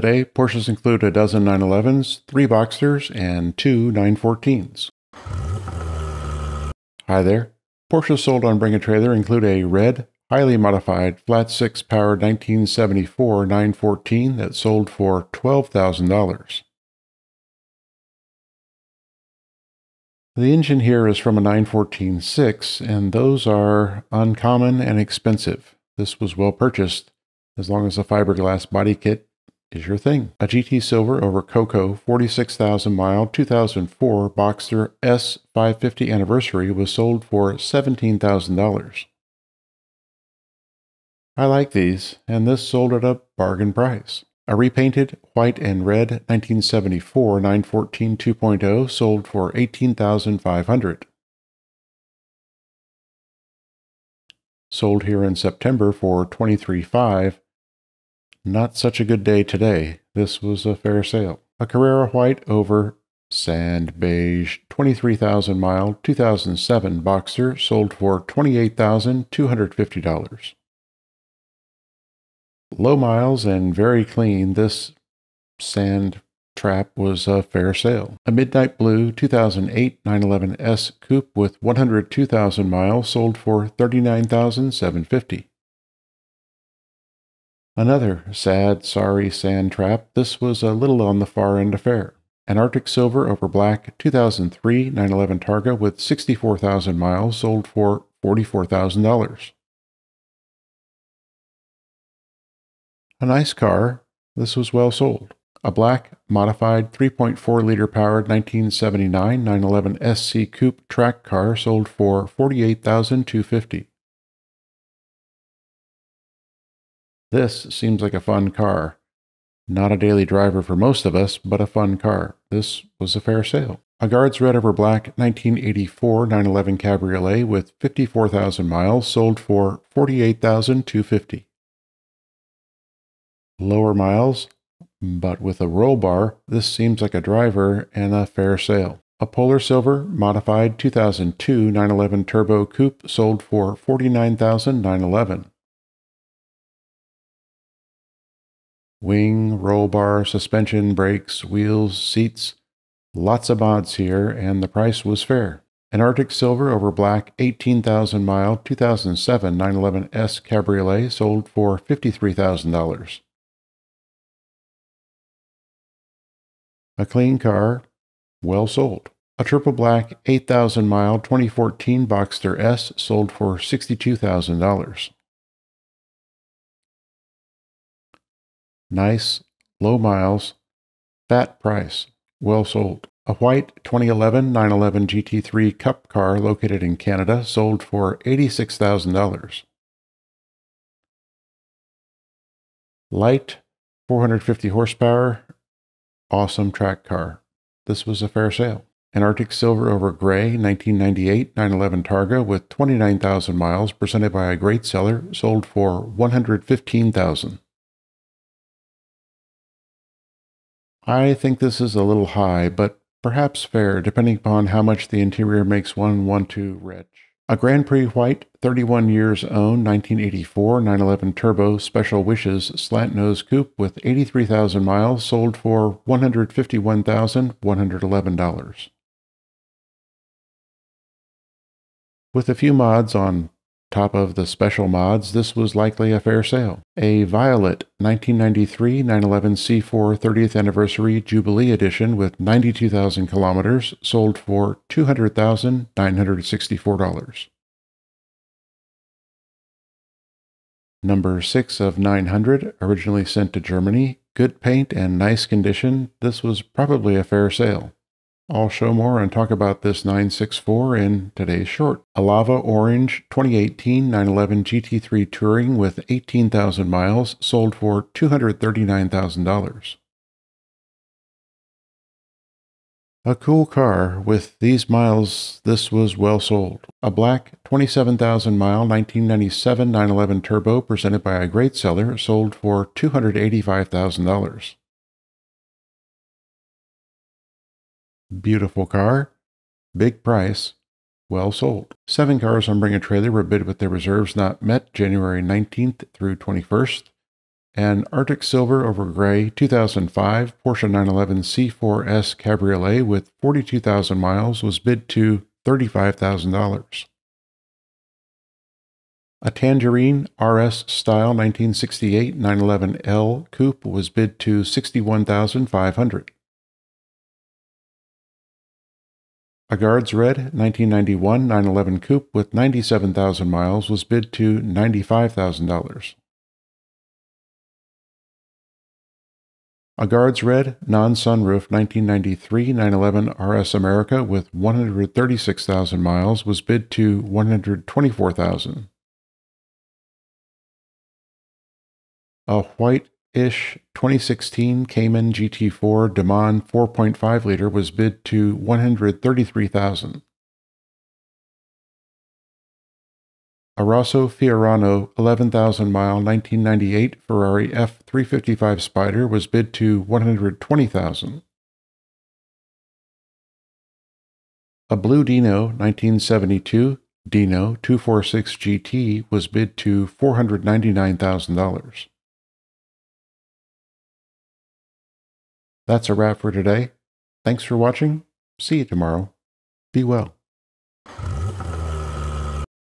Today, Porsches include a dozen 911s, three Boxsters, and two 914s. Hi there. Porsches sold on Bring a Trailer include a red, highly modified flat six powered 1974 914 that sold for $12,000. The engine here is from a 914.6, and those are uncommon and expensive. This was well purchased as long as the fiberglass body kit is your thing. A GT Silver over Cocoa 46,000 mile 2004 Boxster S550 anniversary was sold for $17,000. I like these, and this sold at a bargain price. A repainted white and red 1974 914 2.0 sold for 18,500. Sold here in September for 23.5 not such a good day today. This was a fair sale. A Carrera White over Sand Beige 23,000 mile 2007 Boxster sold for $28,250. Low miles and very clean, this sand trap was a fair sale. A Midnight Blue 2008 911S Coupe with 102,000 miles sold for $39,750. Another sad, sorry sand trap. This was a little on the far end affair. An Arctic Silver over Black 2003 911 Targa with 64,000 miles sold for $44,000. A nice car. This was well sold. A black, modified 3.4 liter powered 1979 911 SC Coupe track car sold for $48,250. This seems like a fun car. Not a daily driver for most of us, but a fun car. This was a fair sale. A Guards Red over Black 1984 911 Cabriolet with 54,000 miles sold for 48,250. Lower miles, but with a roll bar, this seems like a driver and a fair sale. A Polar Silver modified 2002 911 Turbo Coupe sold for 49,911. Wing, roll bar, suspension, brakes, wheels, seats. Lots of mods here, and the price was fair. An Arctic Silver over Black 18,000 mile 2007 911S Cabriolet sold for $53,000. A clean car, well sold. A triple black 8,000 mile 2014 Boxster S sold for $62,000. Nice, low miles, fat price, well sold. A white 2011 911 GT3 Cup car located in Canada sold for $86,000. Light, 450 horsepower, awesome track car. This was a fair sale. An Arctic Silver over Gray 1998 911 Targa with 29,000 miles presented by a great seller sold for 115,000. I think this is a little high, but perhaps fair, depending upon how much the interior makes one want to retch. A Grand Prix White, 31 years owned, 1984 911 Turbo Special Wishes slant nose coupe with 83,000 miles sold for $151,111. With a few mods on Top of the special mods, this was likely a fair sale. A Violet 1993 911 C4 30th Anniversary Jubilee Edition with 92,000 kilometers sold for $200,964. Number 6 of 900, originally sent to Germany. Good paint and nice condition. This was probably a fair sale. I'll show more and talk about this 964 in today's short. A Lava Orange 2018 911 GT3 Touring with 18,000 miles sold for $239,000. A cool car. With these miles, this was well sold. A black 27,000 mile 1997 911 Turbo presented by a great seller sold for $285,000. Beautiful car, big price, well sold. Seven cars on Bring a Trailer were bid with their reserves not met January 19th through 21st. An Arctic Silver over Gray 2005 Porsche 911 C4S Cabriolet with 42,000 miles was bid to $35,000. A Tangerine RS Style 1968 911L Coupe was bid to 61,500. A Guards Red 1991 911 Coupe with 97,000 miles was bid to $95,000. A Guards Red non-sunroof 1993 911 RS America with 136,000 miles was bid to 124,000. A white-ish 2016 Cayman GT4 Dundon 4.5 liter was bid to 133,000. A Rosso Fiorano 11,000 mile 1998 Ferrari F355 Spider was bid to 120,000. A Blue Dino 1972 Dino 246 GT was bid to $499,000. That's a wrap for today. Thanks for watching. See you tomorrow. Be well.